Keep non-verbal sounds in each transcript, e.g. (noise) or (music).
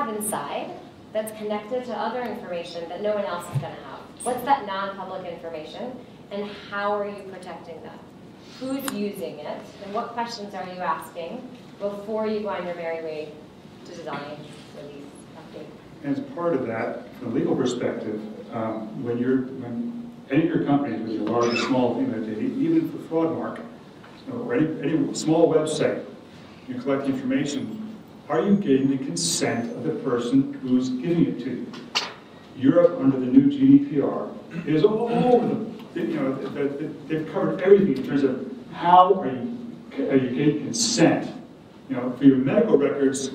have inside that's connected to other information that no one else is going to have? What's that non-public information, and how are you protecting that? Who's using it, and what questions are you asking before you go on your merry way to design, release, update? As part of that, from a legal perspective, um, when you're, when any of your companies, whether you're large or small, you know, even for fraud mark, or any, any small website, you collect information, are you getting the consent of the person who's giving it to you? Europe, under the new GDPR, is all over them. You know, the- the- they've covered everything in terms of how are you, are you getting consent? You know, for your medical records,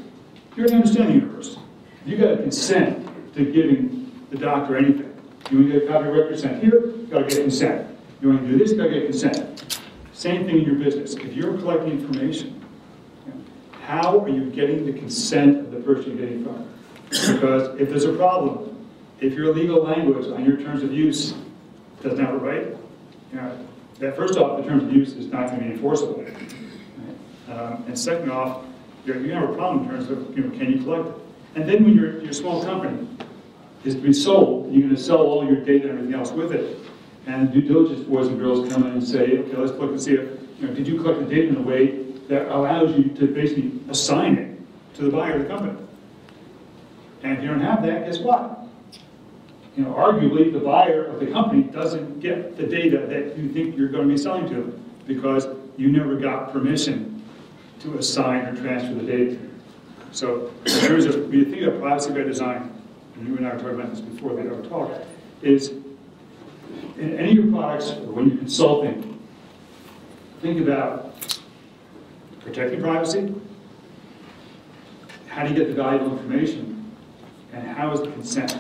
you're an understanding universe. You got to consent to giving the doctor anything. You want to get a copy of record sent here, you got to get consent. You want to do this, you got to get consent. Same thing in your business. If you're collecting information, how are you getting the consent of the person you're getting from? Because if there's a problem, if your legal language on your terms of use doesn't have it right, you know, that first off, the terms of use is not going to be enforceable. right? Um, and second off, you're, to have a problem in terms of, you know, can you collect it? And then when your, your small company is to be sold, you're going to sell all your data and everything else with it. And due diligence boys and girls come in and say, okay, let's look and see if, you know, did you collect the data in a way that allows you to basically assign it to the buyer of the company? And if you don't have that, guess what? you know, arguably, the buyer of the company doesn't get the data that you think you're going to be selling to because you never got permission to assign or transfer the data. So in terms of, when you think of privacy by design, and you and I were talking about this before we ever talked, is in any of your products, or when you're consulting, think about protecting privacy, how do you get the valuable information, and how is the consent?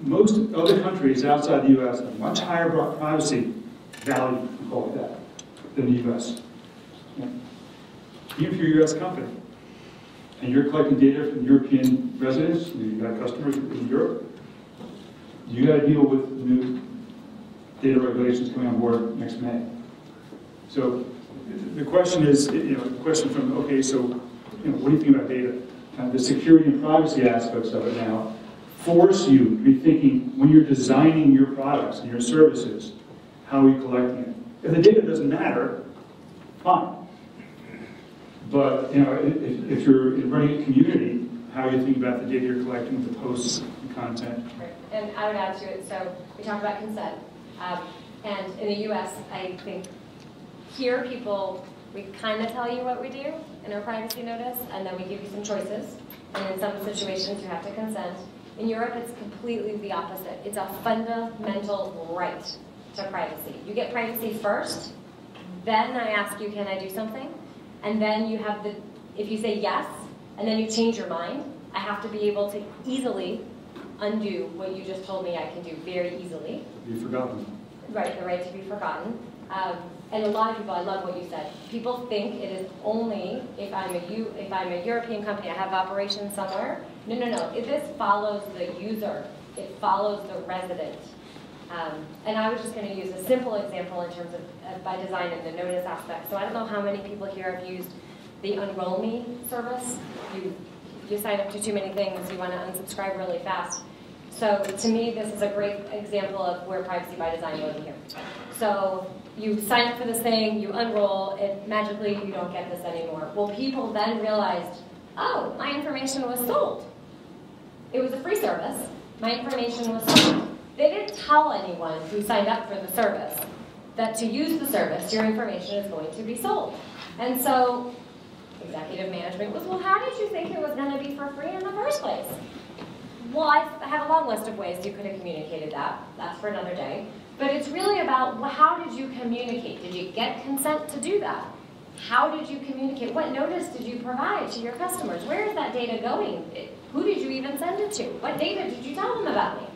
most other countries outside the US have much higher privacy value, we call it that, than the US. Even if you're a US company, and you're collecting data from European residents, you've got customers in Europe, you gotta deal with new data regulations coming on board next May. So the question is, you know, the question from, okay, so, you know, what do you think about data? Uh, the security and privacy aspects of it now, force you to be thinking when you're designing your products and your services, how are you collecting it? If the data doesn't matter, fine. But you know, if, if you're running a community, how you thinking about the data you're collecting, the posts, the content? Right. And I would add to it, so we talked about consent. Um, and in the US, I think here people, we kind of tell you what we do in our privacy notice, and then we give you some choices. And in some situations, you have to consent. In Europe, it's completely the opposite. It's a fundamental right to privacy. You get privacy first, then I ask you, can I do something? And then you have the, if you say yes, and then you change your mind, I have to be able to easily undo what you just told me I can do very easily. You've forgotten. Right, the right to be forgotten. Um, and a lot of people, I love what you said. People think it is only if I'm a U, if I'm a European company, I have operations somewhere. No, no, no. If this follows the user, it follows the resident. Um, and I was just going to use a simple example in terms of uh, by design and the notice aspect. So I don't know how many people here have used the Unroll Me service. You you sign up to too many things, you want to unsubscribe really fast. So to me, this is a great example of where privacy by design goes in here. So you sign up for this thing, you unroll, it magically you don't get this anymore. Well, people then realized, oh, my information was sold. It was a free service. My information was sold. They didn't tell anyone who signed up for the service that to use the service, your information is going to be sold. And so executive management was, well, how did you think it was going to be for free in the first place? Well, I have a long list of ways you could have communicated that. That's for another day. But it's really about how did you communicate? Did you get consent to do that? How did you communicate? What notice did you provide to your customers? Where is that data going? Eh, who did you even send it to? What data did you tell them about me?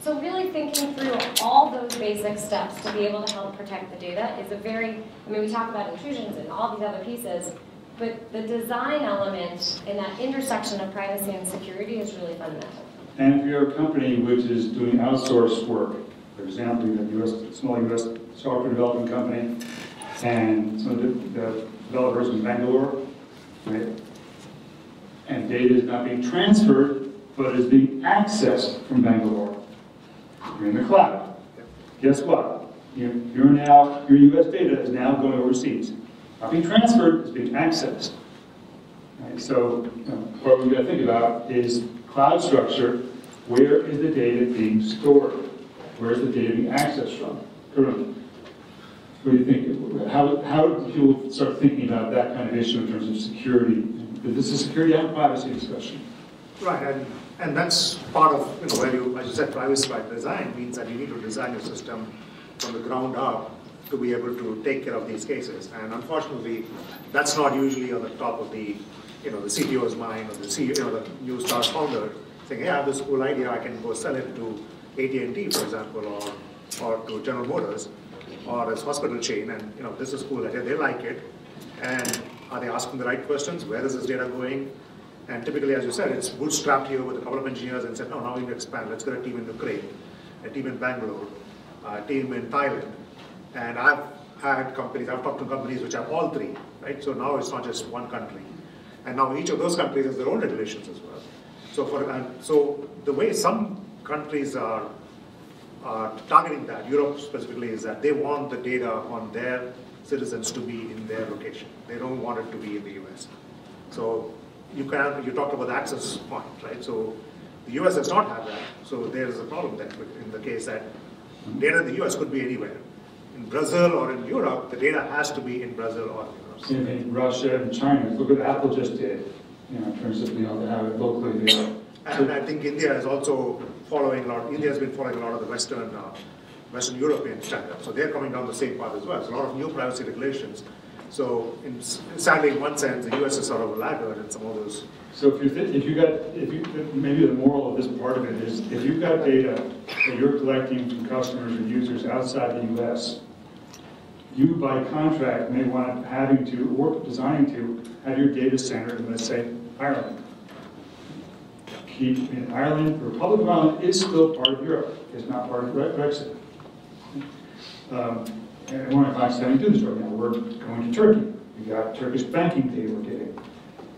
So really thinking through all those basic steps to be able to help protect the data is a very, I mean, we talk about intrusions and all these other pieces, but the design element in that intersection of privacy and security is really fundamental. And if you're a company which is doing outsourced work, for example, you have US, small US software development company, and some of the the developers in Bangalore, right? And data is not being transferred, but is being accessed from Bangalore. You're in the cloud. Guess what? You're now, your US data is now going overseas. Not being transferred, it's being accessed. Right, So, you know, what we've gotta think about is cloud structure, where is the data being stored? Where is the data being accessed from? Karun, what do you think? How, how do people start thinking about that kind of issue in terms of security? This is a security and privacy discussion. Right, and, and that's part of, you know, where you, as you said, privacy by design means that you need to design your system from the ground up to be able to take care of these cases. And unfortunately, that's not usually on the top of the, you know, the CTO's mind or the CEO, you know, the new star founder saying, hey, I have this cool idea, I can go sell it to AT&T, for example, or, or to General Motors, or this hospital chain, and, you know, this is cool idea, they like it. And are they asking the right questions? Where is this data going? And typically, as you said, it's bootstrapped here with a couple of engineers and said, no, now we need to expand. Let's get a team in Ukraine, a team in Bangalore, a team in Thailand. And I've had companies, I've talked to companies which have all three, right? So now it's not just one country. And now each of those countries has their own regulations as well. So for, and so the way some countries are, are targeting that, Europe specifically, is that they want the data on their citizens to be in their location. They don't want it to be in the US. So you can, you talked about the access point, right? So the US does not have that, so there's a problem with- in the case that data in the US could be anywhere. In Brazil or in Europe, the data has to be in Brazil or Europe. Same thing, Russia and China, look what Apple just did, you know, in terms of, you know, they have it locally there. And I think India is also following a lot, India has been following a lot of the Western, uh, Western European standards. So they're coming down the same path as well. So a lot of new privacy regulations. So in, sadly, in one sense, the US is sort of a laggard in some of those. So if you, if you got, if you, maybe the moral of this part of it is, if you've got data that you're collecting from customers or users outside the US, you by contract may want having to, or designing to, have your data center in, let's say, Ireland. Keep, in Ireland, the Republic of Ireland is still part of Europe, it's not part of Brexit. Um, And one of my having to this right now, we're going to Turkey, we got Turkish banking data we're getting.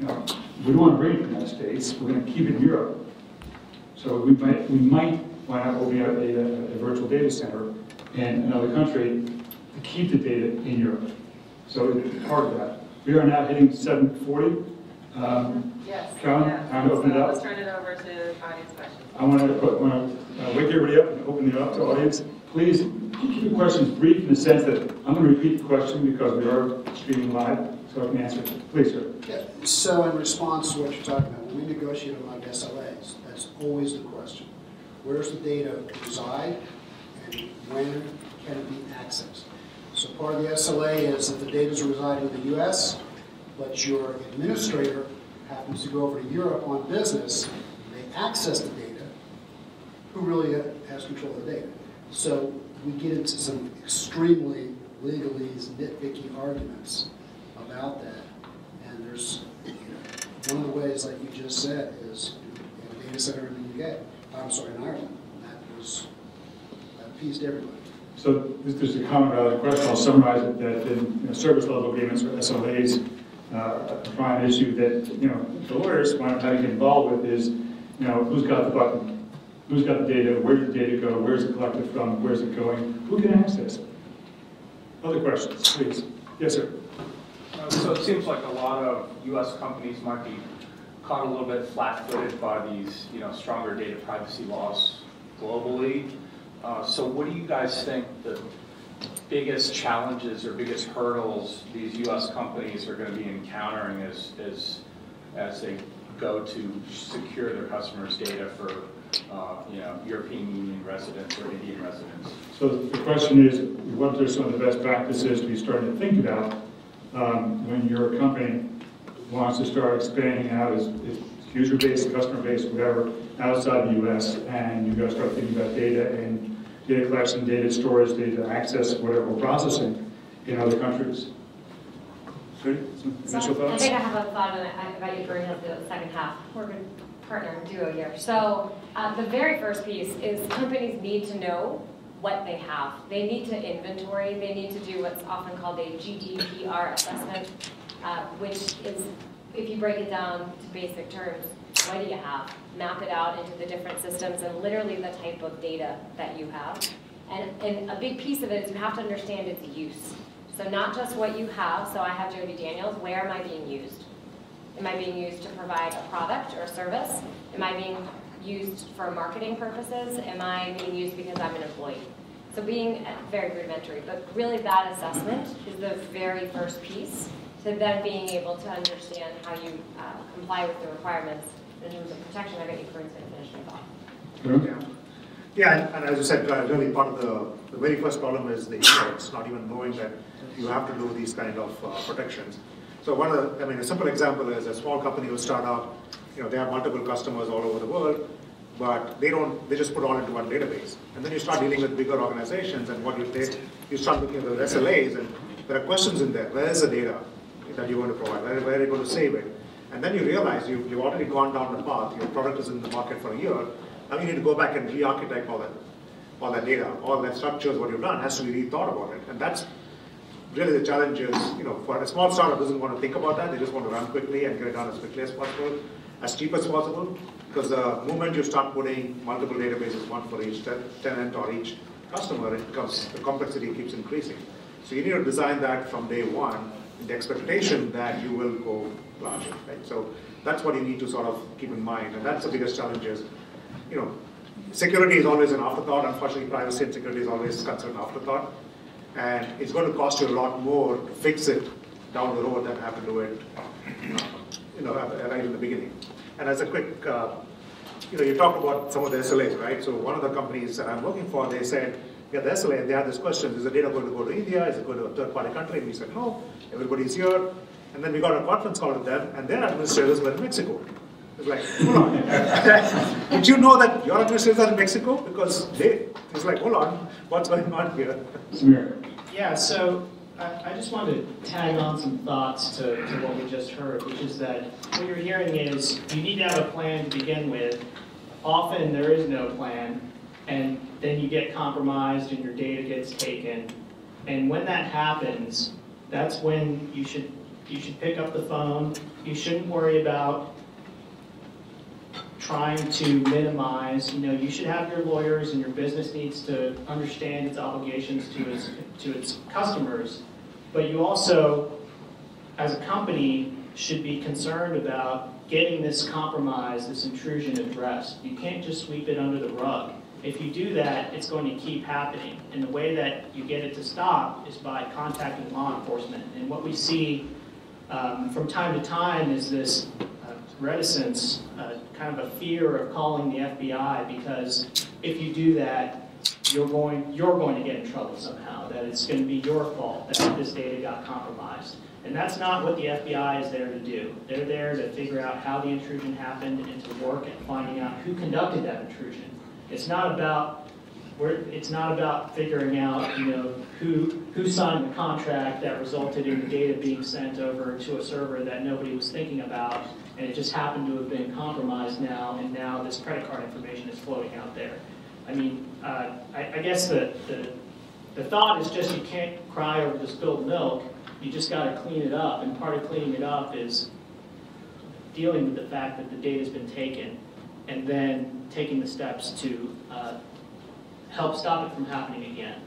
You know, we don't want to bring it to the United States, we're going to keep it in Europe. So we might, we might want to open up a, a virtual data center in another country to keep the data in Europe. So it's part of that. We are now hitting seven forty. Um, Yes. Carolyn, yes. time to open it up. Let's turn it over to audience questions. I want to, want to wake everybody up and open it up to audience. Please keep your questions brief in the sense that I'm going to repeat the question because we are streaming live, so I can answer it. Please, sir. Yeah, So in response to what you're talking about, when we negotiate on SLAs, that's always the question. Where's the data reside and when can it be accessed? So part of the SLA is that the data is residing in the US, but your administrator happens to go over to Europe on business, they access the data, who really has control of the data? So we get into some extremely legalese, nitpicky arguments about that. And there's, you know, one of the ways, like you just said, is you know, data center in the UK, I'm sorry, in Ireland. And that was, that appeased everybody. So this- there's a comment about the question, I'll summarize it, that in you know, service level agreements or SLAs, uh, a prime issue that, you know, the lawyers want to get involved with is, you know, who's got the button? Who's got the data? Where did the data go? Where's it collected from? Where's it going? Who can access it? Other questions, please? Yes, sir. Uh, So it seems like a lot of US companies might be caught a little bit flat-footed by these, you know, stronger data privacy laws globally. Uh, So what do you guys think the biggest challenges or biggest hurdles these US companies are going to be encountering as, as, as they go to secure their customers' data for, uh, you know, European Union residents or Indian residents? So the question is, what are some of the best practices to be starting to think about um, when your company wants to start expanding out its user base, customer base, whatever, outside the US, and you've got to start thinking about data and data collection, data storage, data access, whatever, processing in other countries? Ready? Some So initial I think I have a thought on it, I invite you to bring up the second half. We're a good partner and duo here. So uh, the very first piece is companies need to know what they have. They need to inventory, they need to do what's often called a GDPR assessment, uh, which is, if you break it down to basic terms, what do you have? Map it out into the different systems and literally the type of data that you have. And, and a big piece of it is you have to understand its use. So not just what you have, so I have Jodi Daniels, where am I being used? Am I being used to provide a product or a service? Am I being used for marketing purposes? Am I being used because I'm an employee? So being very rudimentary, but really that assessment is the very first piece to then being able to understand how you uh, comply with the requirements in terms of protection. I got you, Karun's going to finish my thought. Yeah, Yeah, and- and as you said, uh, really part of the, the very first problem is the ignorance, not even knowing that you have to do these kind of uh, protections. So one of the, I mean, a simple example is a small company will start out, you know, they have multiple customers all over the world, but they don't, they just put all into one database. And then you start dealing with bigger organizations and what you did, you start looking at the SLAs and there are questions in there. Where is the data that you're going to provide? Where, where are you going to save it? And then you realize you, you've already gone down the path, your product is in the market for a year, now you need to go back and re-architect all that, all that data, all that structures, what you've done has to be rethought about it. And that's really the challenge is, you know, for a small startup doesn't want to think about that, they just want to run quickly and get it done as quickly as possible, as cheap as possible, because the moment you start putting multiple databases, one for each te- tenant or each customer, it becomes, the complexity keeps increasing. So you need to design that from day one, the expectation that you will go larger, right? So that's what you need to sort of keep in mind, and that's the biggest challenge is, you know, security is always an afterthought, unfortunately privacy and security is always considered an afterthought. And it's going to cost you a lot more to fix it down the road than have to do it, you know, right in the beginning. And as a quick, uh, you know, you talked about some of the SLAs, right? So one of the companies that I'm working for, they said, yeah, the SLA, and they had this question, is the data going to go to India? Is it going to a third-party country? And we said, no, everybody's here. And then we got a conference call with them, and their administrators were in Mexico. It's like, hold on. (laughs) Did you know that your administrators are in Mexico? Because they, it's like, hold on, what's going on here? Samir? Yeah, so I, I just wanted to tag on some thoughts to, to what we just heard, which is that what you're hearing is you need to have a plan to begin with. Often there is no plan, and then you get compromised and your data gets taken. And when that happens, that's when you should you should pick up the phone. You shouldn't worry about trying to minimize, you know, you should have your lawyers and your business needs to understand its obligations to its, to its customers. But you also, as a company, should be concerned about getting this compromise, this intrusion addressed. You can't just sweep it under the rug. If you do that, it's going to keep happening. And the way that you get it to stop is by contacting law enforcement. And what we see um, from time to time is this uh, reticence, uh, kind of a fear of calling the FBI because if you do that, you're going, you're going to get in trouble somehow, that it's going to be your fault that this data got compromised. And that's not what the FBI is there to do. They're there to figure out how the intrusion happened and to work at finding out who conducted that intrusion. It's not about we're, it's not about figuring out, you know, who, who signed the contract that resulted in the data being sent over to a server that nobody was thinking about, and it just happened to have been compromised now, and now this credit card information is floating out there. I mean, uh, I, I guess the, the, the thought is just you can't cry over the spilled milk, you just gotta clean it up, and part of cleaning it up is dealing with the fact that the data's been taken, and then taking the steps to uh, help stop it from happening again.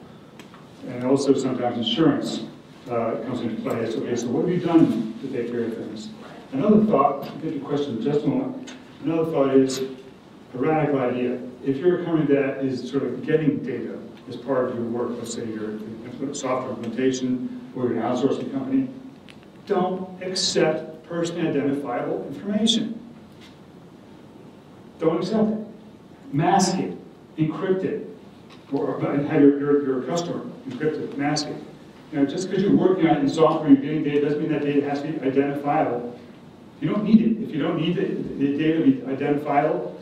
And also sometimes insurance uh, comes into play. So, okay, so what have you done to take care of things? Another thought, I'll get your question just a moment. Another thought is a radical idea. If you're a company that is sort of getting data as part of your work, let's say you're a software implementation or you're an outsourcing company, don't accept personally identifiable information. Don't accept it. Mask it, encrypt it, or have your, your, your customer encrypt it, mask it. You know, just because you're working on it in software, you're getting data, doesn't mean that data has to be identifiable. You don't need it. If you don't need the, the data to be identifiable,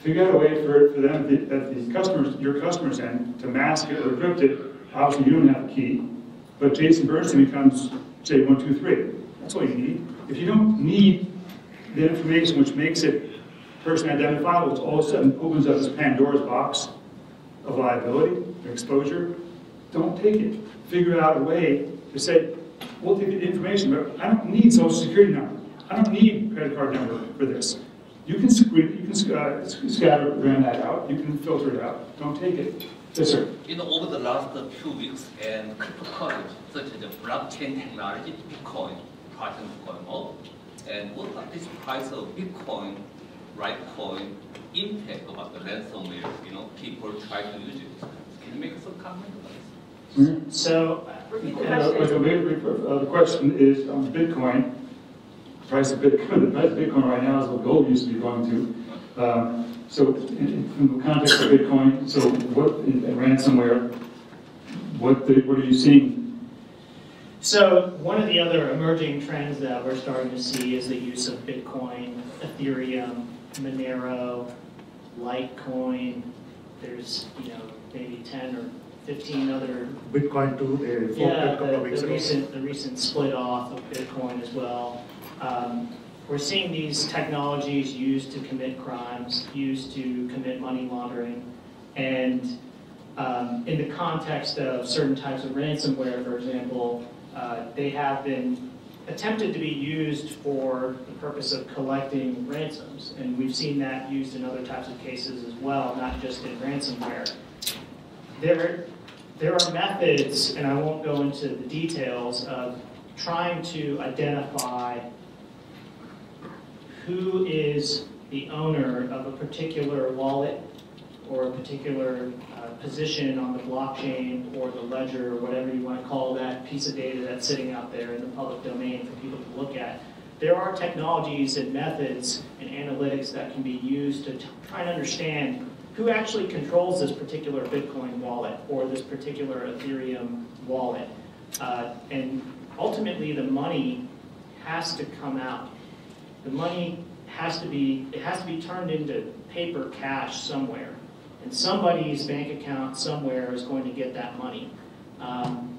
figure out a way for, for them, the- that the customers, your customers end, to mask it or encrypt it. Obviously, you don't have the key, but Jason Bernstein becomes, say, one, two, three. That's all you need. If you don't need the information which makes it person identifiable, it all of a sudden opens up this Pandora's box of liability. exposure, don't take it. Figure out a way to say, we'll take the information, but I don't need social security number. I don't need credit card number for this. You can screen, you can uh, scatter, that out, you can filter it out, don't take it. Yes, sir. You know, over the last few weeks, and cryptocurrency, such as the blockchain technology, Bitcoin, price of going up, and what about this price of Bitcoin, Litecoin, impact about the ransomware, you know, people try to use it. Can you make some comment about this? So, Repeat the Uh, The question. uh, the question is on Bitcoin, price of Bitcoin, the price of Bitcoin right now is what gold used to be going to. Um, So in in the context of Bitcoin, so what, in in ransomware, what, the- what are you seeing? So one of the other emerging trends that we're starting to see is the use of Bitcoin, Ethereum, Monero, Litecoin. There's, you know, maybe 10 or 15 other, Bitcoin too, they forked yeah, a couple the the recent, the recent split off of Bitcoin as well. Um, We're seeing these technologies used to commit crimes, used to commit money laundering. And um, in the context of certain types of ransomware, for example, uh, they have been attempted to be used for the purpose of collecting ransoms. And we've seen that used in other types of cases as well, not just in ransomware. There, there are methods, and I won't go into the details, of trying to identify who is the owner of a particular wallet or a particular uh, position on the blockchain or the ledger or whatever you want to call that piece of data that's sitting out there in the public domain for people to look at. There are technologies and methods and analytics that can be used to try and understand who actually controls this particular Bitcoin wallet or this particular Ethereum wallet. Uh, and ultimately, the money has to come out. The money has to be, it has to be turned into paper cash somewhere. And somebody's bank account somewhere is going to get that money. Um,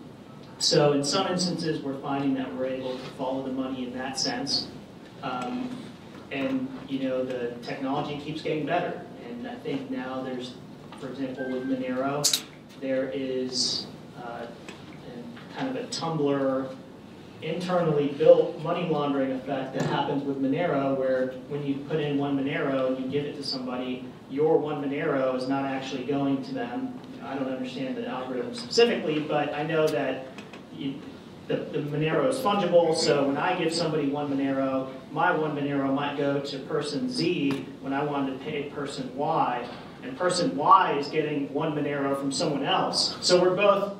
so in some instances, we're finding that we're able to follow the money in that sense. Um, and, you know, the technology keeps getting better. And I think now there's, for example, with Monero, there is uh, kind of a tumbler internally built money laundering effect that happens with Monero, where when you put in one Monero and you give it to somebody, your one Monero is not actually going to them. I don't understand the algorithm specifically, but I know that you, the, the Monero is fungible, so when I give somebody one Monero, my one Monero might go to person Z when I wanted to pay person Y, and person Y is getting one Monero from someone else. So we're both,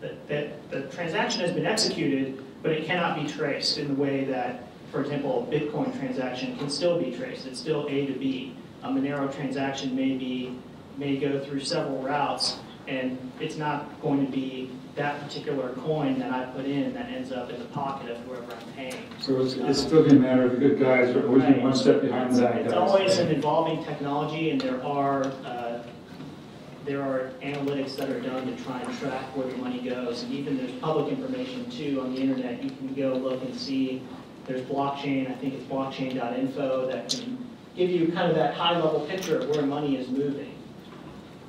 that, that the transaction has been executed, but it cannot be traced in the way that, for example, a Bitcoin transaction can still be traced. It's still A to B. A Monero transaction may be, may go through several routes, and it's not going to be that particular coin that I put in that ends up in the pocket of whoever I'm paying. So it's, it's still gonna matter, the good guys are always being one step behind the bad guys. It's always an evolving technology, and there are, uh, there are analytics that are done to try and track where the money goes. And even there's public information too on the internet. You can go look and see, there's blockchain, I think it's blockchain.info, that can give you kind of that high-level picture of where money is moving.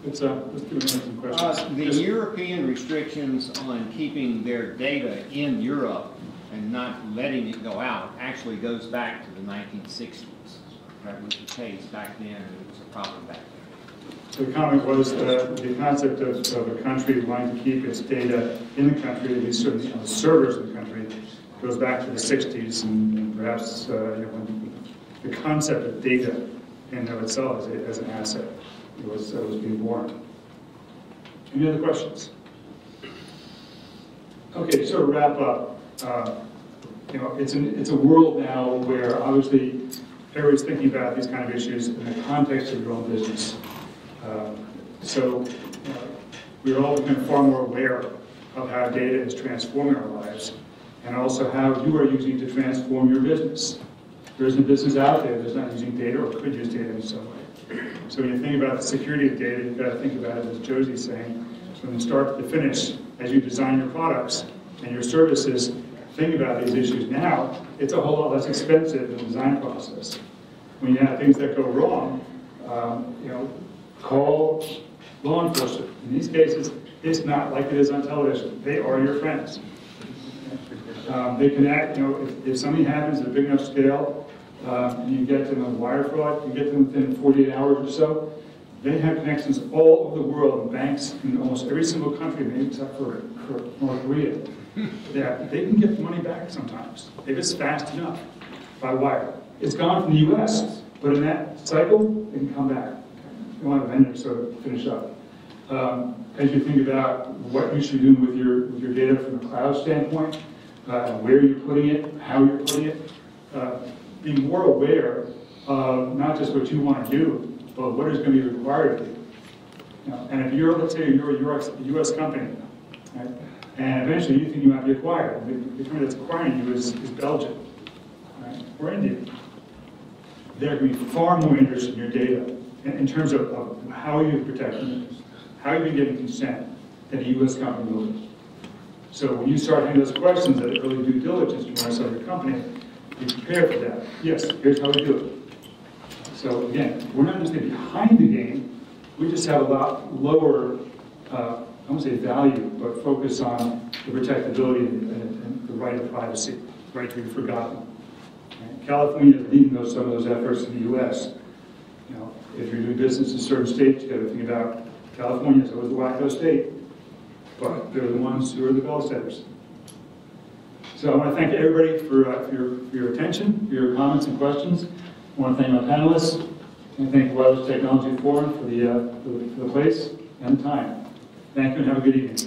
Let's, uh, let's do some Uh, questions. The Yes. European restrictions on keeping their data in Europe and not letting it go out actually goes back to the 1960s. That was the case back then, and it was a problem back then. The comment was uh, the concept of, of a country wanting to keep its data in the country, at least certainly on the servers of the country, goes back to the 60s and and perhaps, uh, you know, the concept of data in and of itself as, a, as an asset was, uh, was being born. Any other questions? Okay, so to wrap up, uh, you know, it's, an, it's a world now where obviously everybody's thinking about these kind of issues in the context of your own business. Uh, So uh, we're all becoming far more aware of how data is transforming our lives and also how you are using to transform your business. There isn't a business out there that's not using data or could use data in some way. So when you think about the security of data, you've got to think about it, as Jodi's saying, from the start to the finish, as you design your products and your services, think about these issues now, it's a whole lot less expensive in the design process. When you have things that go wrong, um, you know, call law enforcement. In these cases, It's not like it is on television. They are your friends. Um, They can act, you know, if, if something happens at a big enough scale, um, you get them on wire fraud, you get them within 48 hours or so, they have connections all over the world, banks in almost every single country, maybe except for, for North Korea. That they can get the money back sometimes, if it's fast enough, by wire. It's gone from the US, but in that cycle, it can come back. Want to end of finish up. Um, As you think about what you should do with your, with your data from a cloud standpoint, uh, where you're putting it, how you're putting it, uh, be more aware of not just what you want to do, but what is going to be required of you. And if you're, let's say you're a US, US company, right, and eventually you think you might be acquired, the the company that's acquiring you is, is Belgium, right, or India. They're going to be far more interested in your data in, terms of, of how you're protecting it, how you're getting consent than a US company will. So when you start having those questions at early due diligence, you want to sell your company, be prepared for that. Yes, here's how we do it. So again, we're not just behind the game, we just have a lot lower, uh, I won't say value, but focus on the protectability and, and- and the right of privacy, right to be forgotten. Right? California is leading those, some of those efforts in the US. You know, if you're doing business in certain states, you gotta think about California, is the wacko state. But they're the ones who are the bell setters. So I want to thank everybody for, uh, for your, for your attention, for your comments and questions. I want to thank my panelists, and thank Wireless Technology Forum for the, uh, for the, for the place and the time. Thank you and have a good evening.